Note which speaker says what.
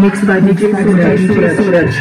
Speaker 1: Mixed by Nikki Suraj.